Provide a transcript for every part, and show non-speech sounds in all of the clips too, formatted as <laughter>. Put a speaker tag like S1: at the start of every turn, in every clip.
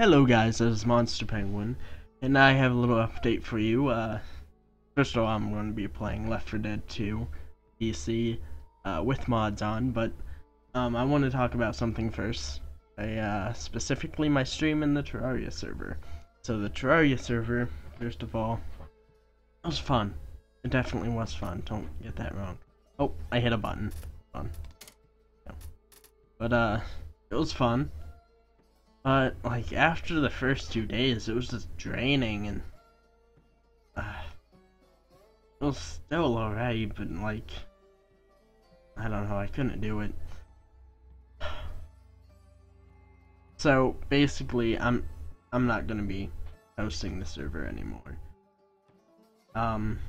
S1: Hello guys, this is Monster Penguin, and I have a little update for you. Uh, first of all, I'm going to be playing Left 4 Dead 2 PC uh, with mods on, but um, I want to talk about something first. I, uh, specifically my stream in the Terraria server. So the Terraria server, first of all, it was fun. It definitely was fun, don't get that wrong. Oh, I hit a button. Fun. Yeah. But, uh, it was fun. But, like, after the first two days, it was just draining and... Uh, it was still alright, but, like... I don't know, I couldn't do it. <sighs> So, basically, I'm I'm not gonna be hosting the server anymore. Um,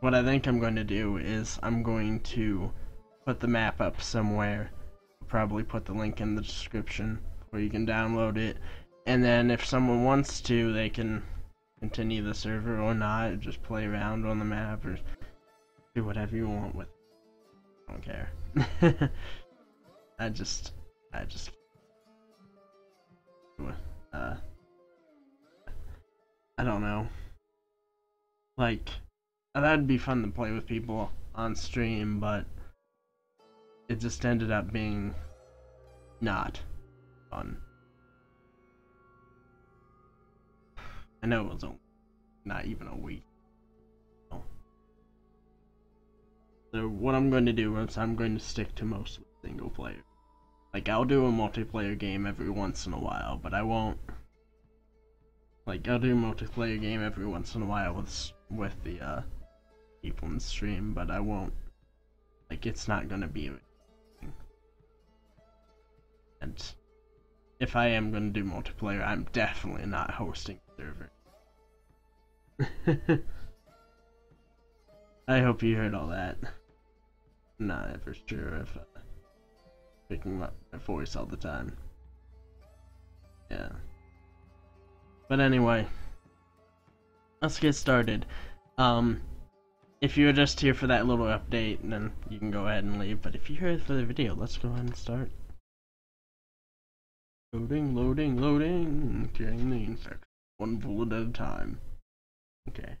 S1: what I think I'm going to do is I'm going to put the map up somewhere. Probably put the link in the description where you can download it. And then if someone wants to, they can continue the server or not, just play around on the map or do whatever you want with it. I don't care. <laughs> I just, I just, uh, I don't know. Like, that'd be fun to play with people on stream, but it just ended up being not I know it was only not even a week. So what I'm going to do is I'm going to stick to mostly single player. Like I'll do a multiplayer game every once in a while, but I won't. Like I'll do a multiplayer game every once in a while with with the uh, people in the stream, but I won't. Like it's not gonna be. And if I am going to do multiplayer, I'm definitely not hosting the server. <laughs> I hope you heard all that. I'm not ever sure if uh, picking up my voice all the time. Yeah. But anyway, let's get started. Um, if you're just here for that little update, then you can go ahead and leave. But if you're here for the video, let's go ahead and start. Loading, loading, loading. Killing the insect. One bullet at a time. Okay.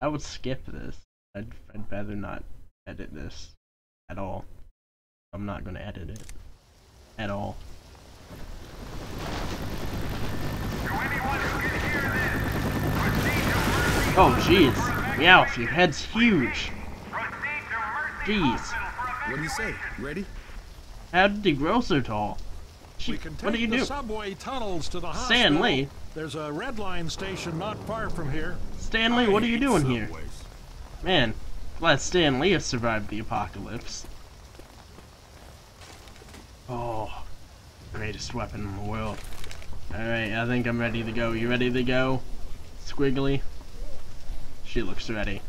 S1: I would skip this. I'd, I'd rather not edit this at all. I'm not to edit it. At all. Oh, jeez. Meowth, your head's huge. Jeez.
S2: What do you say? Ready?
S1: How did he grow so tall?
S3: Take
S1: what do you
S3: the
S1: do?
S3: subway tunnels to the
S1: Stan
S3: hospital.
S1: Lee?
S3: There's a red line station not far from here.
S1: Stanley, what are you doing here? Man, glad Stanley has survived the apocalypse. Oh, greatest weapon in the world. Alright, I think I'm ready to go. You ready to go? Squiggly? She looks ready.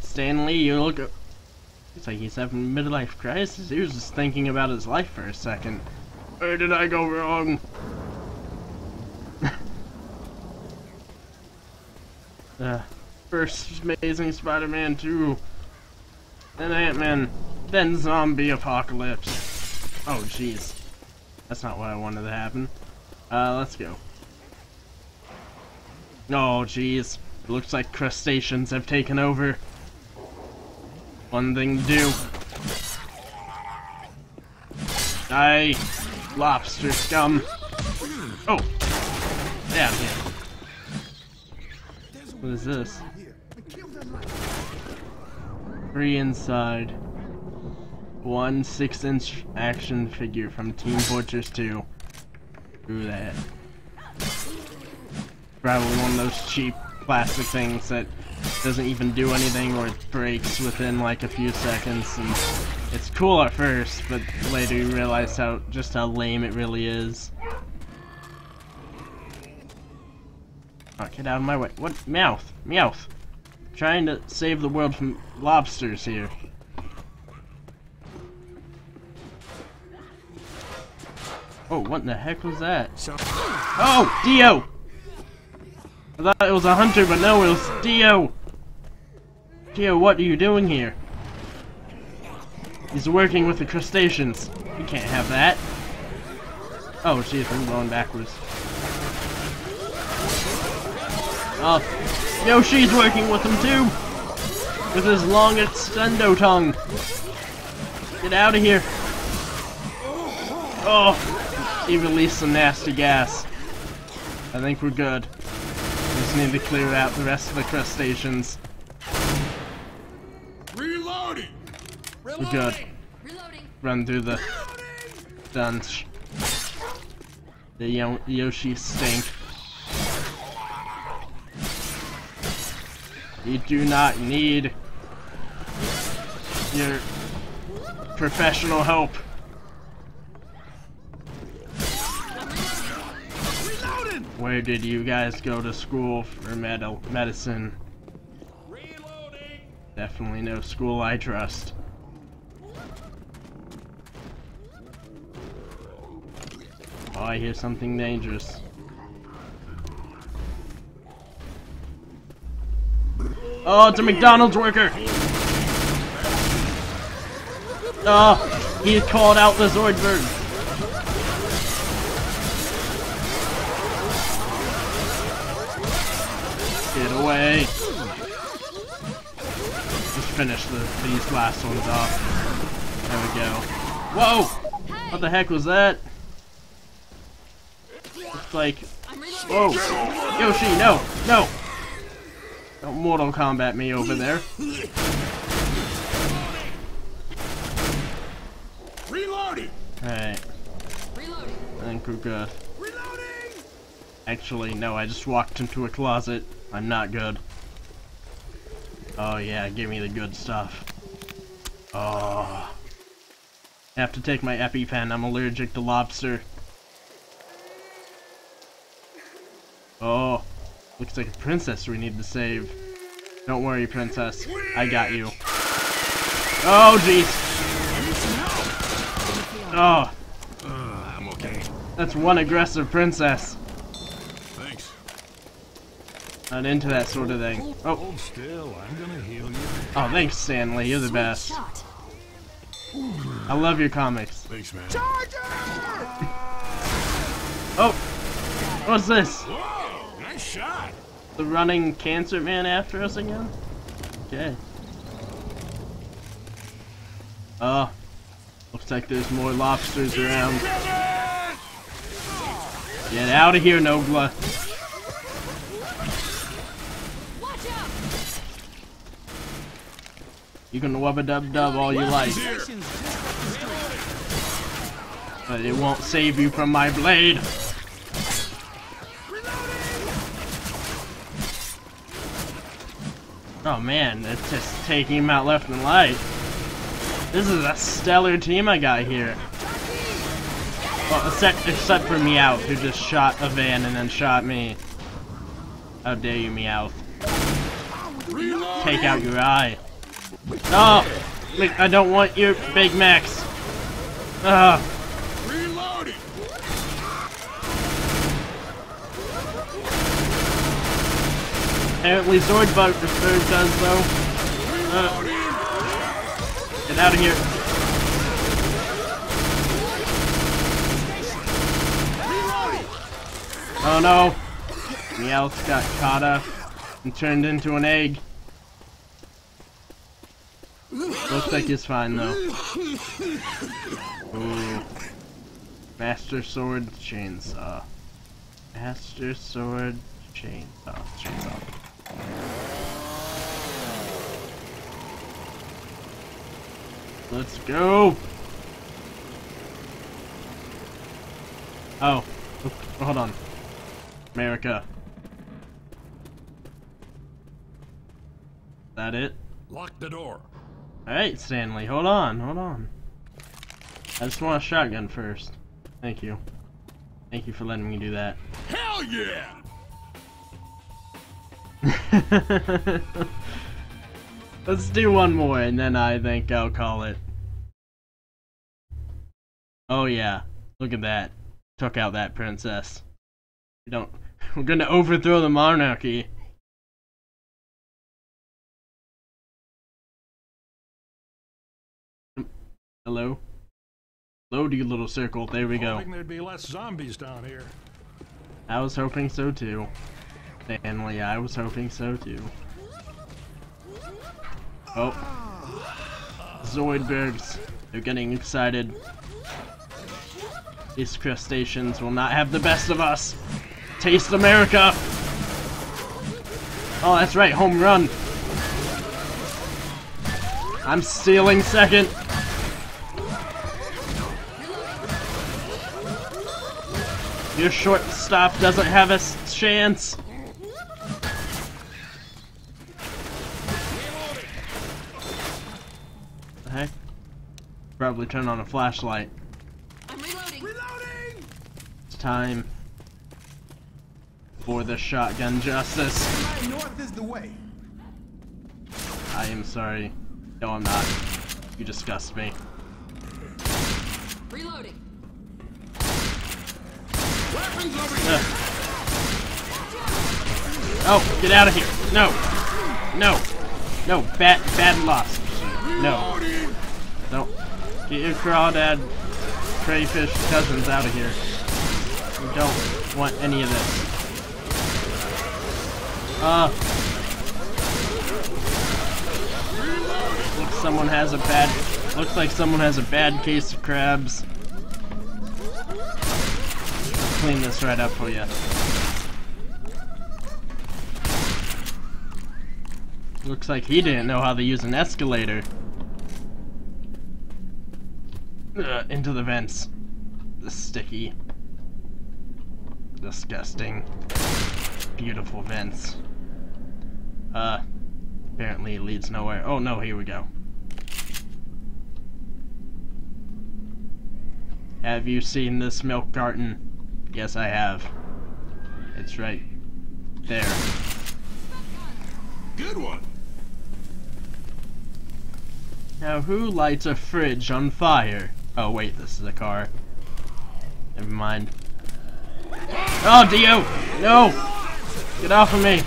S1: Stanley, you look... It's like he's having a midlife crisis. He was just thinking about his life for a second. Where did I go wrong? <laughs> uh, first Amazing Spider-Man 2. Then Ant-Man. Then Zombie Apocalypse. Oh, jeez. That's not what I wanted to happen. Uh, let's go. Oh, jeez. Looks like crustaceans have taken over. One thing to do. Die, lobster scum. Oh, down here. What is this? Three inside. One six-inch action figure from Team Fortress 2. Who that? Probably one of those cheap plastic things that doesn't even do anything or it breaks within like a few seconds and it's cool at first but later you realize how just how lame it really is. Oh, get out of my way. What? Mouth! Meowth. Trying to save the world from lobsters here. Oh, what in the heck was that? Oh, Dio! I thought it was a hunter, but no, it was Dio! Dio, what are you doing here? He's working with the crustaceans. You can't have that. Oh, jeez, I'm going backwards. Oh, Yoshi's working with him too! With his long extendo tongue! Get out of here! Oh, he released some nasty gas. I think we're good. Just need to clear out the rest of the crustaceans.
S2: Reloading!
S1: We're good.
S4: Reloading.
S1: Run through the dunch. The Yo Yoshi stink. You do not need your professional help. Where did you guys go to school for med medicine?
S3: Reloading!
S1: Definitely no school I trust. Oh, I hear something dangerous. Oh, it's a McDonald's worker! Oh, he called out the Zoidberg. Away. Just finish the, these last ones off. There we go. Whoa! What the heck was that? Looks like... Whoa! Yoshi, no! No! Don't Mortal Kombat me over there.
S2: Reloading!
S1: Alright,
S4: Reloading.
S1: I think we're good.
S2: Reloading!
S1: Actually, no, I just walked into a closet. I'm not good. Oh yeah, give me the good stuff. Oh. I have to take my EpiPen, I'm allergic to lobster. Oh. Looks like a princess we need to save. Don't worry, princess. I got you. Oh, jeez. Oh,
S2: I'm okay.
S1: that's one aggressive princess.
S2: Thanks.
S1: Not into that sort of thing. Oh,
S3: Hold still. I'm gonna heal you.
S1: oh, thanks, Stanley. You're the best.
S4: Shot.
S1: I love your comics.
S2: Thanks, man.
S1: Oh, what's this?
S2: Whoa! Nice shot!
S1: The running cancer man after us again? Okay. Oh, looks like there's more lobsters around. Get out of here, Nogla.
S4: Watch out.
S1: You can wubba dub dub all you like, but it won't save you from my blade. Oh man, it's just taking him out left and right. This is a stellar team I got here. Well, except, except for Meowth, who just shot a van and then shot me. How dare you, Meowth. Take out your eye. No! I don't want your Big Macs. Ugh. Apparently Zoidberg the third does though. Uh, get out of here. Oh no! Meowth got caught up and turned into an egg. Looks like he's fine though. Ooh. Master Sword Chainsaw. Master Sword Chainsaw. Chainsaw. Let's go! Oh. Oop, Hold on. America. That it?
S3: Lock the door.
S1: Alright, Stanley, hold on, hold on. I just want a shotgun first. Thank you. Thank you for letting me do that.
S2: Hell yeah! <laughs>
S1: Let's do one more and then I think I'll call it. Oh yeah, look at that. Took out that princess. We don't <laughs> we're gonna overthrow the monarchy. Hello? Load you little circle. There we go.
S3: There'd be less zombies down here.
S1: I was hoping so too. Stanley, I was hoping so too. Oh. Zoidbergs. They're getting excited. These crustaceans will not have the best of us. Taste America! Oh, that's right, home run. I'm stealing second. Your shortstop doesn't have a chance. The heck? Probably turn on a flashlight.
S4: I'm reloading.
S2: Reloading!
S1: It's time for the shotgun justice.
S2: North is the way.
S1: I am sorry. No, I'm not. You disgust me.
S4: Reloading.
S1: Oh, get out of here! No! No! No, bad, bad loss. No. Don't. Get your crawdad crayfish cousins out of here. We don't want any of this. Uh. Looks someone has a bad. Looks like someone has a bad case of crabs. Clean this right up for you. Looks like he didn't know how to use an escalator. Ugh, into the vents. The sticky, disgusting, beautiful vents. Uh, apparently leads nowhere. Oh no, here we go. Have you seen this milk carton? Yes, I have. It's right there.
S2: Good one!
S1: Now, who lights a fridge on fire? Oh, wait, this is a car. Never mind. Oh, Dio! No! Get off of me!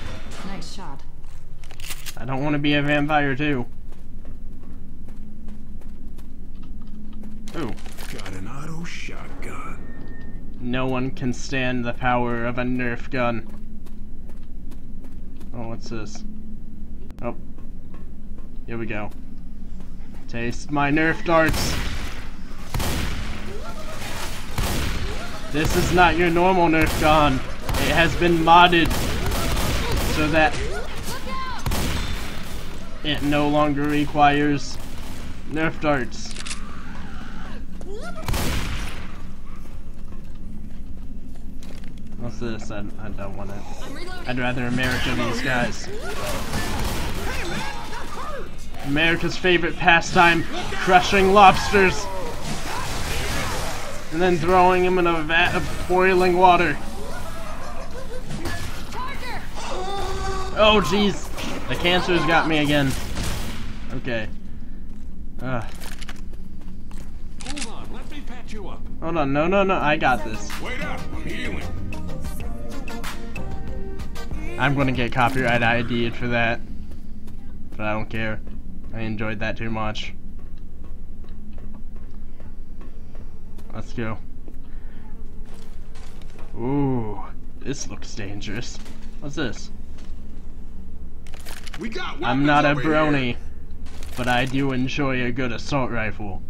S4: Nice shot.
S1: I don't want to be a vampire, too. Ooh.
S2: Got an auto shotgun.
S1: No one can stand the power of a Nerf gun. Oh, what's this? Oh. Here we go. Taste my Nerf darts. This is not your normal Nerf gun. It has been modded so that it no longer requires Nerf darts. What's this? I, I don't want it.
S4: I'm reloading.
S1: I'd rather America these guys. America's favorite pastime, crushing lobsters. And then throwing them in a vat of boiling water. Oh jeez. The cancer's got me again. Okay. Ugh.
S3: Hold on, let me patch you up.
S1: Hold on, no, no, no, I got this.
S2: Wait up, I'm healing.
S1: I'm gonna get copyright ID'd for that. But I don't care. I enjoyed that too much. Let's go. Ooh, this looks dangerous. What's this?
S2: We got
S1: I'm not a brony,
S2: here.
S1: but I do enjoy a good assault rifle.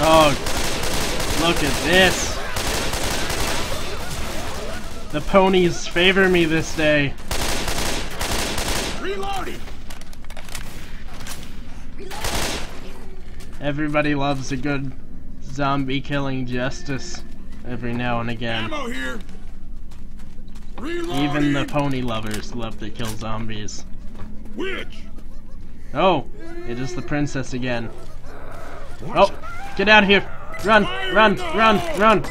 S1: Oh, look at this. The ponies favor me this day.
S2: Reloading!
S1: Everybody loves a good zombie killing justice every now and again.
S2: Ammo here! Reloading!
S1: Even the pony lovers love to kill zombies.
S2: Which?
S1: Oh, it is the princess again. Oh, get out of here! Run, run, run, run!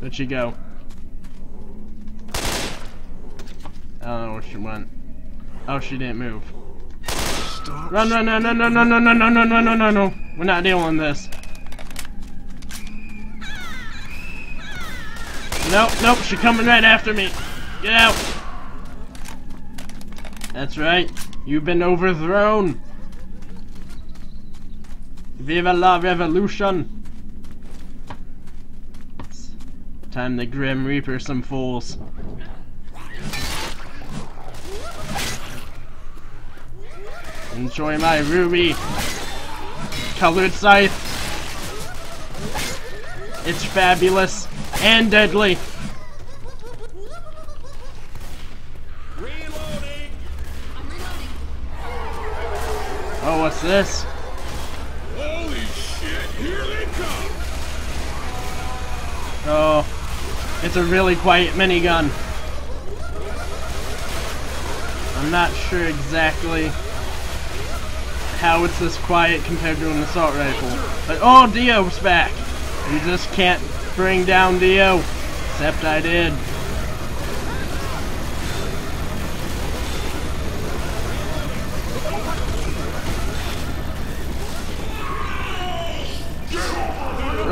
S1: Where'd she go? I don't know where she went. Oh, she didn't move.
S2: Stop.
S1: Run, run, run, run, run, run, run, run, run, run, run, run, run, no. We're not dealing with this. Nope, nope, she's coming right after me. Get out. That's right. You've been overthrown. Viva la revolution. Time the Grim Reaper some fools. Enjoy my ruby colored scythe. It's fabulous and deadly. This?
S2: Holy shit, here they come!
S1: Oh, it's a really quiet minigun. I'm not sure exactly how it's this quiet compared to an assault rifle. But oh, Dio's back. You just can't bring down Dio. Except I did.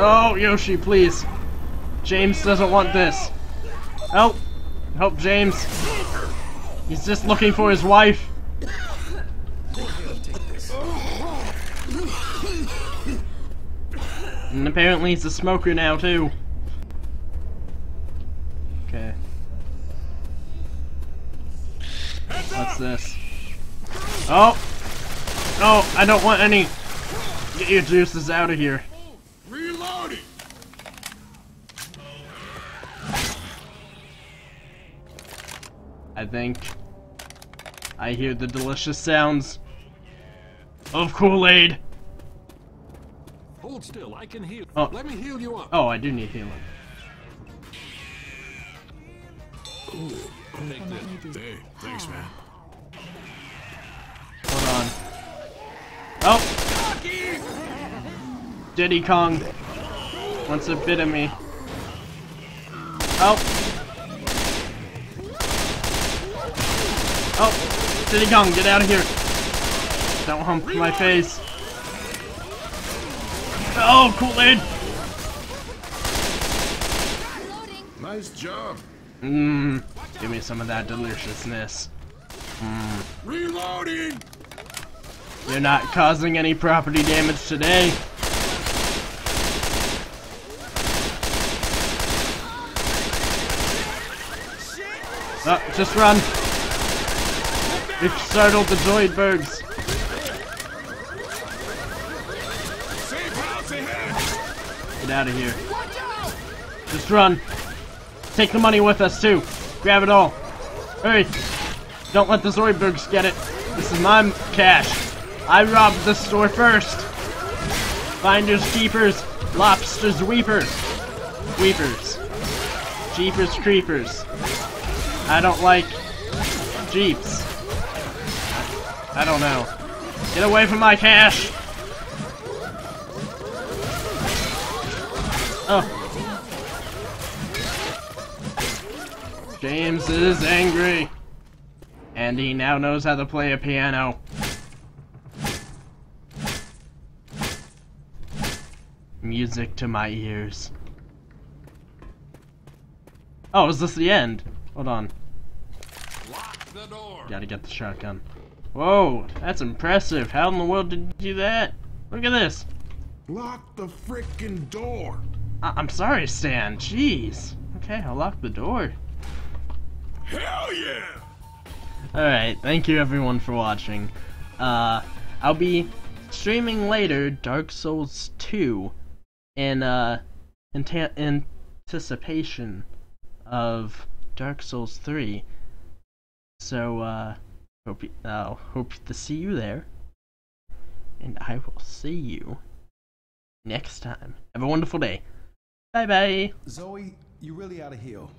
S1: Oh, Yoshi, please. James doesn't want this. Help! Help, James. He's just looking for his wife. And apparently he's a smoker now, too. Okay. What's this? Oh! No, I don't want any! Get your juices out of here.
S2: Reloading!
S1: I think I hear the delicious sounds of Kool-Aid.
S3: Hold still, I can heal.
S1: Oh.
S3: Let me heal you up.
S1: Oh, I do need healing.
S3: Take this.
S2: Hey, thanks, man.
S1: Hold on. Oh! Diddy Kong wants a bit of me. Oh! Diddy Kong, get out of here! Don't hump my face. Oh, Kool-Aid!
S2: Nice job.
S1: Mmm, give me some of that deliciousness. Mmm.
S2: Reloading!
S1: You're not causing any property damage today. Oh, just run. We've startled the
S2: house ahead!
S1: Get out of here. Just run. Take the money with us too. Grab it all. Hurry. Don't let the Zoidbergs get it. This is my cash. I robbed the store first. Finders keepers. Lobsters weepers. Weepers. Jeepers creepers. I don't like Jeeps. I don't know. Get away from my cash! Oh. James is angry. And he now knows how to play a piano. Music to my ears. Oh, is this the end? Hold on.
S3: Lock the door.
S1: Gotta get the shotgun. Whoa, that's impressive. How in the world did you do that? Look at this.
S2: Lock the frickin' door!
S1: I- I'm sorry, Stan. Jeez. Okay, I'll lock the door.
S2: Hell yeah!
S1: Alright, thank you everyone for watching. Uh, I'll be streaming later Dark Souls 2 in, uh, in anticipation of Dark Souls 3. So, uh, hope, y- uh, hope to see you there. And I will see you next time. Have a wonderful day. Bye bye.
S5: Zoe, you really ought to heal.